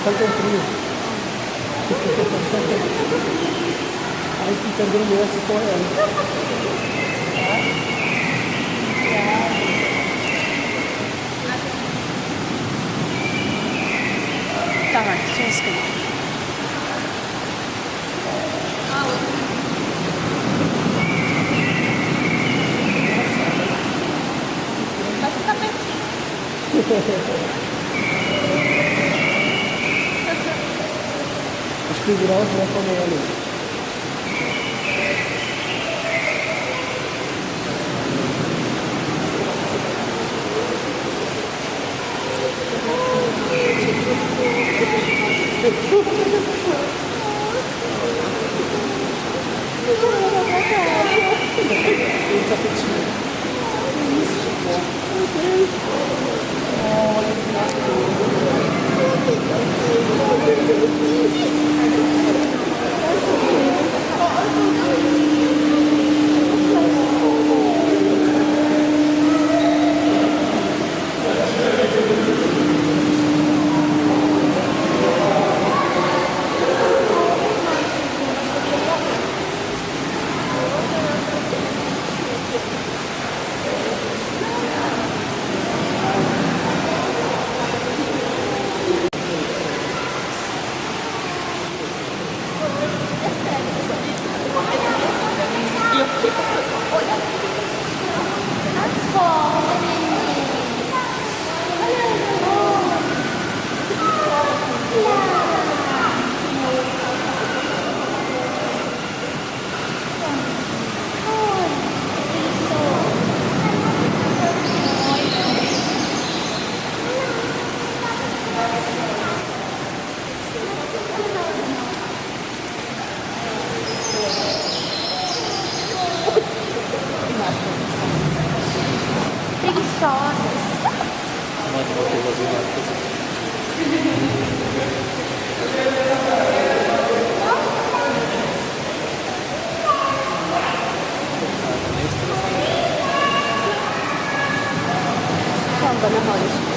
Está com frio. Aí fica grandioso correndo. Tá, Marcos, vamos escrever. Pertinho. Acho que o grau vai comer ali. Tá quietinho. Preguiçosas. Mas uma coisa.